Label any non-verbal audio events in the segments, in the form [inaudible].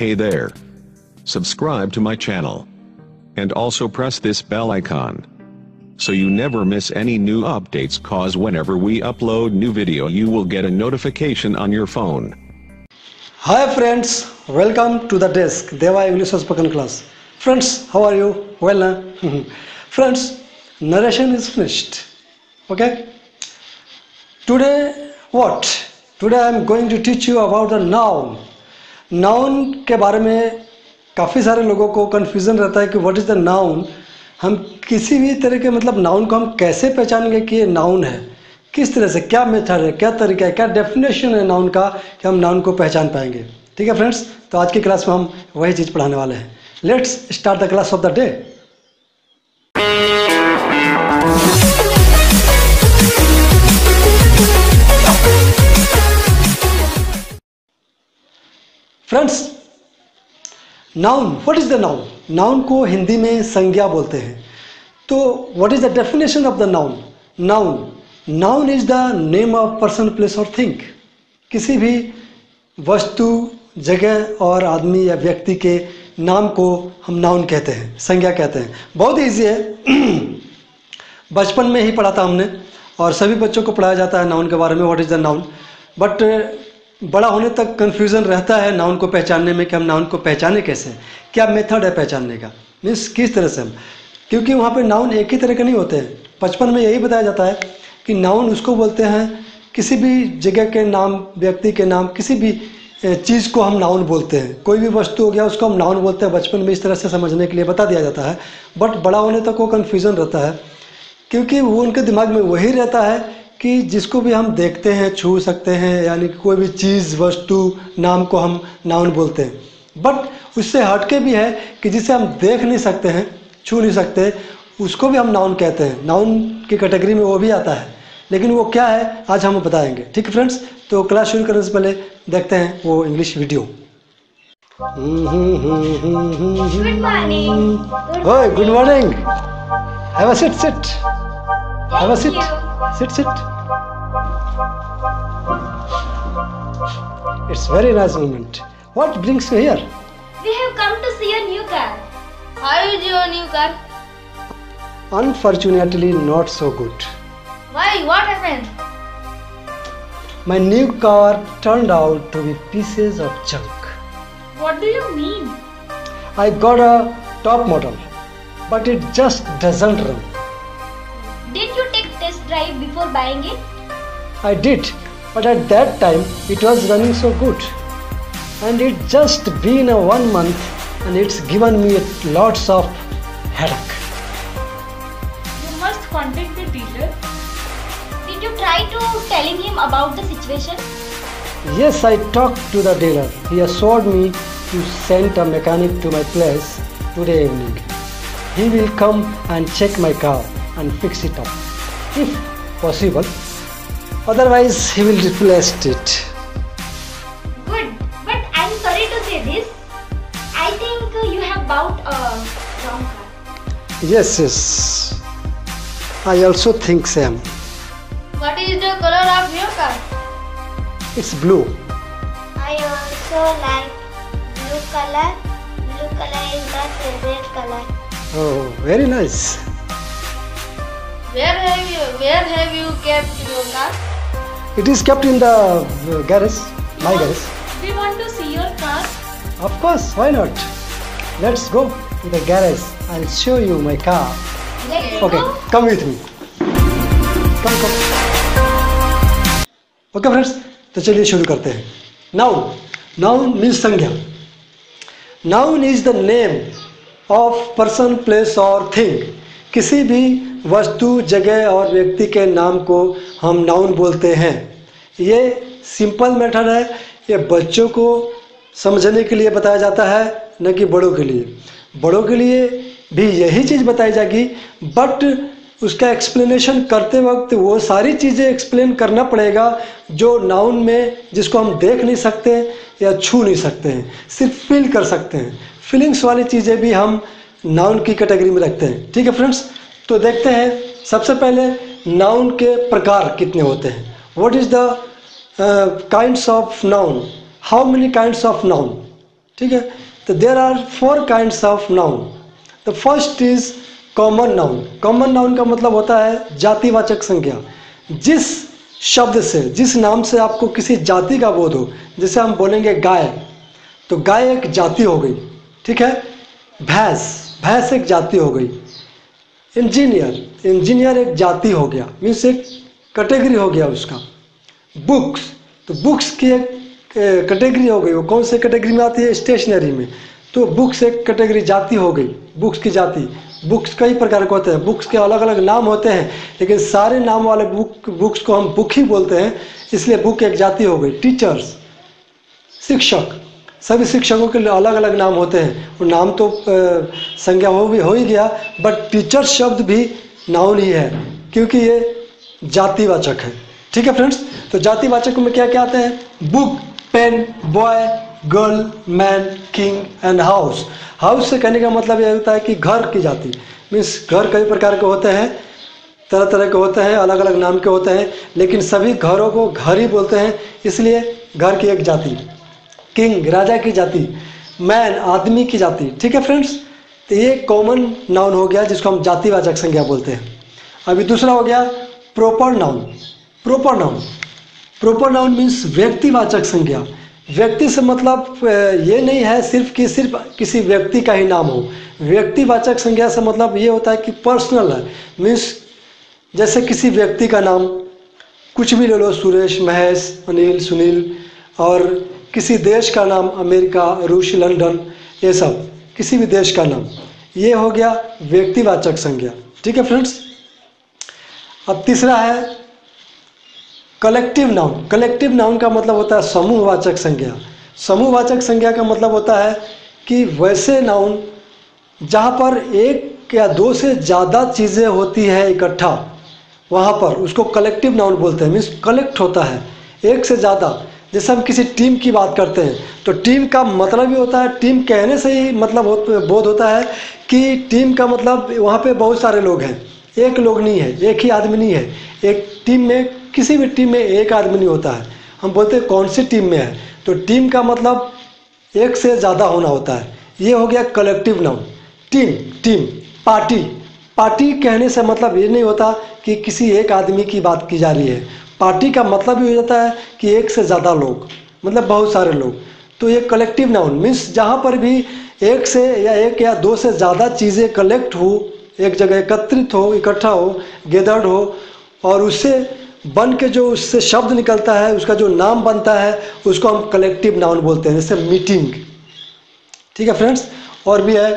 Hey there. Subscribe to my channel. And also press this bell icon. So you never miss any new updates cause whenever we upload new video you will get a notification on your phone. Hi friends, welcome to the desk Deva English spoken class. Friends, how are you? Well, [laughs] friends, narration is finished. Okay. Today, what? Today I am going to teach you about the noun. Noun के बारे में काफ़ी सारे लोगों को confusion रहता है कि व्हाट इज़ द नाउन हम किसी भी तरह के मतलब नाउन को हम कैसे पहचानेंगे कि ये नाउन है? किस तरह से, क्या मेथड है, क्या तरीका है, क्या डेफिनेशन है नाउन का कि हम नाउन को पहचान पाएँगे? ठीक है फ्रेंड्स तो आज की क्लास में हम वही चीज़ पढ़ाने वाले हैं। Let's start the class of the day friends noun what is the noun noun को हिंदी में संज्ञा बोलते हैं। तो what is the definition of the noun noun noun is the name of person place और थिंक किसी भी वस्तु, जगह और आदमी या व्यक्ति के नाम को हम नाउन कहते हैं, संज्ञा कहते हैं। बहुत ईजी है। [clears throat] बचपन में ही पढ़ा था हमने और सभी बच्चों को पढ़ाया जाता है नाउन के बारे में what is the noun but बड़ा होने तक कन्फ्यूज़न रहता है नाउन को पहचानने में कि हम नाउन को पहचाने कैसे? क्या मेथड है पहचानने का? मीन्स किस तरह से हम? क्योंकि वहाँ पर नाउन एक ही तरह के नहीं होते हैं। बचपन में यही बताया जाता है कि नाउन उसको बोलते हैं, किसी भी जगह के नाम, व्यक्ति के नाम, किसी भी चीज़ को हम नाउन बोलते हैं। कोई भी वस्तु हो गया, उसको हम नाउन बोलते हैं। बचपन में इस तरह से समझने के लिए बता दिया जाता है। बट बड़ा होने तक वो कन्फ्यूज़न रहता है, क्योंकि वो उनके दिमाग में वही रहता है कि जिसको भी हम देखते हैं छू सकते हैं यानी कि कोई भी चीज़ वस्तु नाम को हम नाउन बोलते हैं। बट उससे हटके भी है कि जिसे हम देख नहीं सकते हैं छू नहीं सकते उसको भी हम नाउन कहते हैं। नाउन की कैटेगरी में वो भी आता है। लेकिन वो क्या है आज हम बताएँगे। ठीक है फ्रेंड्स तो क्लास शुरू करने से पहले देखते हैं वो English video Good morning. Good morning have a sit sit have a sit Sit, sit. It's very nice moment. What brings you here? We have come to see a new car. How is your new car? Unfortunately, not so good. Why? What happened? My new car turned out to be pieces of junk. What do you mean? I got a top model, but it just doesn't run. Did you take test drive before buying it? I did, but at that time it was running so good. And it just been a one month and it's given me lots of headache. You must contact the dealer. Did you try to telling him about the situation? Yes, I talked to the dealer. He assured me to send a mechanic to my place today evening. He will come and check my car and fix it up, if possible. Otherwise, he will replace it. Good. But I'm sorry to say this. I think you have bought a wrong car. Yes, yes. I also think same. What is the color of your car? It's blue. I also like blue color. Blue color is my favorite color. Oh, very nice. Where have you Where have you kept your car? It is kept in the uh, garage, my garage. We want to see your car. Of course, why not? Let's go to the garage. I'll show you my car. Let's Okay, go. come with me. Come, come. Okay friends तो चलिए शुरू करते हैं noun noun means संज्ञा noun is the name of person place और thing किसी भी वस्तु, जगह और व्यक्ति के नाम को हम नाउन बोलते हैं। ये सिंपल मेथड है। ये बच्चों को समझने के लिए बताया जाता है, न कि बड़ों के लिए। बड़ों के लिए भी यही चीज़ बताई जाएगी बट उसका एक्सप्लेनेशन करते वक्त वो सारी चीज़ें एक्सप्लेन करना पड़ेगा, जो नाउन में जिसको हम देख नहीं सकते या छू नहीं सकते हैं, सिर्फ़ फील कर सकते हैं। फीलिंग्स वाली चीज़ें भी हम नाउन की कैटेगरी में रखते हैं। ठीक है फ्रेंड्स तो देखते हैं, सबसे पहले नाउन के प्रकार कितने होते हैं। What is the kinds of noun how many kinds of noun ठीक है? तो there are four kinds of noun the first is common noun common noun का मतलब होता है जातिवाचक संज्ञा। जिस शब्द से, जिस नाम से आपको किसी जाति का बोध हो, जैसे हम बोलेंगे गाय तो गाय एक जाति हो गई। ठीक है? भैंस भैंस एक जाति हो गई। इंजीनियर इंजीनियर एक जाति हो गया मीन्स एक कैटेगरी हो गया उसका। बुक्स तो बुक्स की एक कैटेगरी हो गई। वो कौन से कैटेगरी में आती है? स्टेशनरी में। तो बुक्स एक कैटेगरी जाति हो गई बुक्स की जाति। बुक्स कई प्रकार के होते हैं। बुक्स के अलग अलग नाम होते हैं, लेकिन सारे नाम वाले बुक बुक्स को हम बुक ही बोलते हैं, इसलिए बुक एक जाति हो गई। टीचर्स शिक्षक. सभी शिक्षकों के लिए अलग अलग नाम होते हैं। वो नाम तो संज्ञा हो भी हो ही गया बट टीचर शब्द भी नाउन ही है, क्योंकि ये जातिवाचक है। ठीक है फ्रेंड्स तो जातिवाचक में क्या क्या आते हैं? Book pen boy girl man king and house house से कहने का मतलब यह होता है कि घर की जाति। मीन्स घर कई प्रकार के होते हैं तरह तरह के होते हैं अलग अलग नाम के होते हैं, लेकिन सभी घरों को घर ही बोलते हैं, इसलिए घर की एक जाति। किंग, राजा की जाति, मैन, आदमी की जाति। ठीक है फ्रेंड्स? तो ये कॉमन नाउन हो गया, जिसको हम जातिवाचक संज्ञा बोलते हैं। अभी दूसरा हो गया proper noun proper noun proper noun means व्यक्तिवाचक संज्ञा। व्यक्ति से मतलब ये नहीं है सिर्फ़ कि सिर्फ़ किसी व्यक्ति का ही नाम हो। व्यक्तिवाचक संज्ञा से मतलब ये होता है कि पर्सनल है। मीन्स जैसे किसी व्यक्ति का नाम, कुछ भी ले लो, सुरेश, महेश, अनिल, सुनील, और किसी देश का नाम अमेरिका, रूस, लंदन, ये सब, किसी भी देश का नाम। ये हो गया व्यक्तिवाचक संज्ञा। ठीक है फ्रेंड्स? अब तीसरा है कलेक्टिव नाउन। कलेक्टिव नाउन का मतलब होता है समूहवाचक संज्ञा। समूहवाचक संज्ञा का मतलब होता है कि वैसे नाउन, जहाँ पर एक या दो से ज़्यादा चीज़ें होती है इकट्ठा, वहाँ पर उसको कलेक्टिव नाउन बोलते हैं। मीन्स कलेक्ट होता है। एक से ज़्यादा। जैसे हम किसी टीम की बात करते हैं। तो टीम का मतलब ही होता है, टीम कहने से ही मतलब बोध होता है कि टीम का मतलब वहाँ पे बहुत सारे लोग हैं। एक लोग नहीं है, एक ही आदमी नहीं है। एक टीम में, किसी भी टीम में एक आदमी नहीं होता है। हम बोलते हैं कौन सी टीम में है। तो टीम का मतलब एक से ज़्यादा होना होता है। ये हो गया collective noun team team party party कहने से मतलब ये नहीं होता कि किसी एक आदमी की बात की जा रही है। पार्टी का मतलब ये हो जाता है कि एक से ज़्यादा लोग मतलब बहुत सारे लोग। तो ये कलेक्टिव नाउन मीन्स जहाँ पर भी एक से या एक या दो से ज़्यादा चीज़ें कलेक्ट हो, एक जगह एकत्रित हो, इकट्ठा हो गेदर्ड हो, और उससे बन के जो उससे शब्द निकलता है, उसका जो नाम बनता है, उसको हम कलेक्टिव नाउन बोलते हैं, जैसे मीटिंग ठीक है फ्रेंड्स और भी है,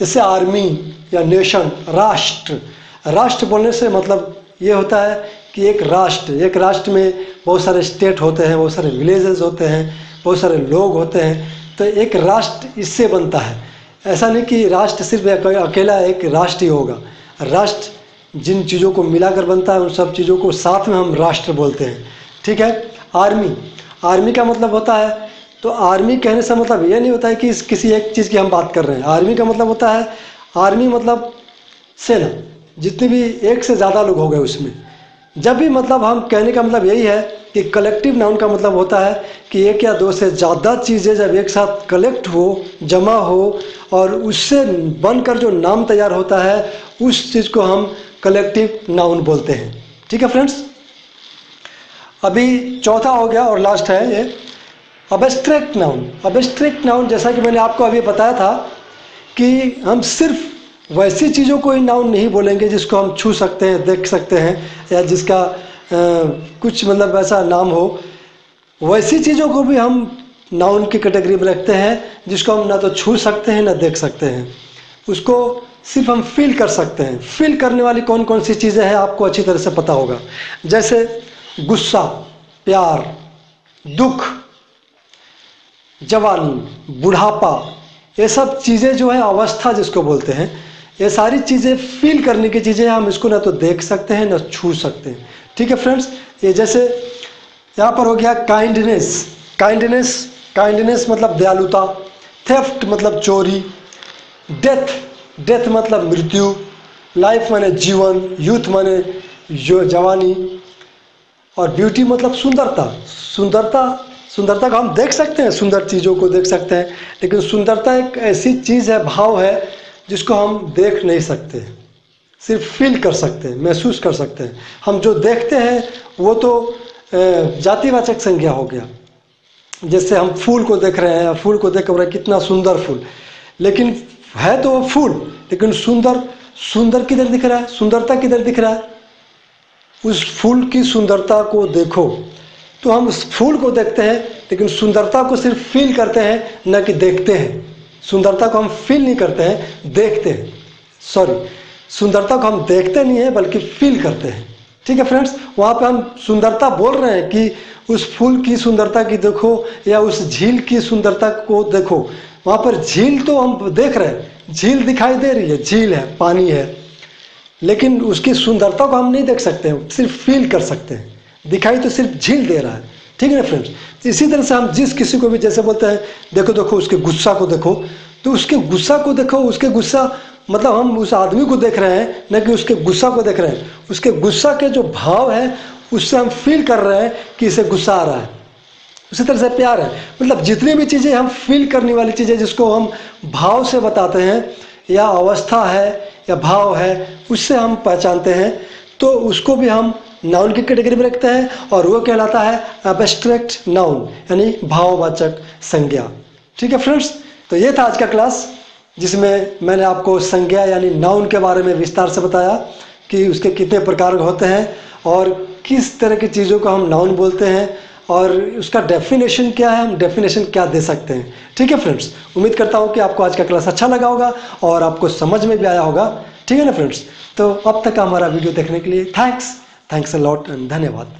जैसे आर्मी या नेशन राष्ट्र। राष्ट्र बोलने से मतलब ये होता है कि एक राष्ट्र एक राष्ट्र में बहुत सारे स्टेट होते हैं, बहुत सारे विलेजेस होते हैं, बहुत सारे लोग होते हैं तो एक राष्ट्र इससे बनता है। ऐसा नहीं कि राष्ट्र सिर्फ़ अकेला एक राष्ट्र ही होगा। राष्ट्र जिन चीज़ों को मिलाकर बनता है, उन सब चीज़ों को साथ में हम राष्ट्र बोलते हैं। ठीक है? आर्मी। आर्मी का मतलब होता है तो आर्मी कहने से मतलब ये नहीं होता है कि इस किसी एक चीज़ की हम बात कर रहे हैं। आर्मी का मतलब होता है, आर्मी मतलब सेना। जितने भी एक से ज़्यादा लोग हो गए उसमें। जब भी मतलब हम कहने का मतलब यही है कि कलेक्टिव नाउन का मतलब होता है कि एक या दो से ज़्यादा चीज़ें जब एक साथ कलेक्ट हो, जमा हो, और उससे बनकर जो नाम तैयार होता है, उस चीज़ को हम कलेक्टिव नाउन बोलते हैं। ठीक है फ्रेंड्स अभी चौथा हो गया और लास्ट है ये। अबस्ट्रैक्ट नाउन अबस्ट्रैक्ट नाउन जैसा कि मैंने आपको अभी बताया था कि हम सिर्फ़ वैसी चीज़ों को ही नाउन नहीं बोलेंगे जिसको हम छू सकते हैं देख सकते हैं या जिसका अ, कुछ मतलब ऐसा नाम हो। वैसी चीज़ों को भी हम नाउन की कैटेगरी में रखते हैं जिसको हम ना तो छू सकते हैं ना देख सकते हैं। उसको सिर्फ़ हम फील कर सकते हैं। फील करने वाली कौन कौन सी चीज़ें हैं आपको अच्छी तरह से पता होगा। जैसे गुस्सा प्यार दुख जवानी बुढ़ापा ये सब चीज़ें जो है अवस्था जिसको बोलते हैं ये सारी चीज़ें फील करने की चीज़ें हम इसको ना तो देख सकते हैं, ना छू सकते हैं। ठीक है फ्रेंड्स ये जैसे यहाँ पर हो गया काइंडनेस काइंडनेस काइंडनेस मतलब दयालुता थेफ्ट मतलब चोरी डेथ डेथ मतलब मृत्यु लाइफ माने जीवन यूथ माने जो जवानी, और ब्यूटी मतलब सुंदरता। सुंदरता सुंदरता को हम देख सकते हैं, सुंदर चीज़ों को देख सकते हैं, लेकिन सुंदरता एक ऐसी चीज़ है, भाव है जिसको हम देख नहीं सकते, सिर्फ़ फील कर सकते हैं, महसूस कर सकते हैं। हम जो देखते हैं, वो तो जातिवाचक संज्ञा हो गया जैसे हम फूल को देख रहे हैं, फूल को देख रहे हैं, कितना सुंदर फूल। लेकिन है तो फूल, लेकिन सुंदर सुंदर किधर दिख रहा है? सुंदरता किधर दिख रहा है? उस फूल की सुंदरता को देखो। तो हम फूल को देखते हैं, लेकिन सुंदरता को सिर्फ़ फील करते हैं, न कि देखते हैं। सुंदरता को हम फील नहीं करते हैं, देखते हैं। सॉरी सुंदरता को हम देखते नहीं हैं, बल्कि फील करते हैं। ठीक है फ्रेंड्स वहाँ पे हम सुंदरता बोल रहे हैं कि उस फूल की सुंदरता की देखो या उस झील की सुंदरता को देखो। वहाँ पर झील तो हम देख रहे हैं। झील दिखाई दे रही है, झील है, पानी है। लेकिन उसकी सुंदरता को हम नहीं देख सकते सिर्फ़ फील कर सकते हैं। दिखाई तो सिर्फ़ झील दे रहा है। ठीक है ना फ्रेंड्स इसी तरह से हम जिस किसी को भी जैसे बोलते हैं, देखो देखो, उसके गुस्सा को देखो तो उसके गुस्सा को देखो, उसके गुस्सा मतलब हम उस आदमी को देख रहे हैं, न कि उसके गुस्सा को देख रहे हैं। उसके गुस्सा के जो भाव है, उससे हम फील कर रहे हैं कि इसे गुस्सा आ रहा है। उसी तरह से प्यार है। मतलब जितनी भी चीज़ें हम फील करने वाली चीज़ें जिसको हम भाव से बताते हैं, या अवस्था है, या भाव है, उससे हम पहचानते हैं तो उसको भी हम नाउन की कैटेगरी में रखते हैं और वो कहलाता है एबस्ट्रैक्ट नाउन यानी भाववाचक संज्ञा। ठीक है फ्रेंड्स तो ये था आज का क्लास जिसमें मैंने आपको संज्ञा यानी नाउन के बारे में विस्तार से बताया कि उसके कितने प्रकार होते हैं और किस तरह की चीज़ों को हम नाउन बोलते हैं और उसका डेफिनेशन क्या है, हम डेफिनेशन क्या दे सकते हैं। ठीक है फ्रेंड्स उम्मीद करता हूँ कि आपको आज का क्लास अच्छा लगा होगा और आपको समझ में भी आया होगा। ठीक है ना फ्रेंड्स तो अब तक हमारा वीडियो देखने के लिए thanks thanks a lot and धन्यवाद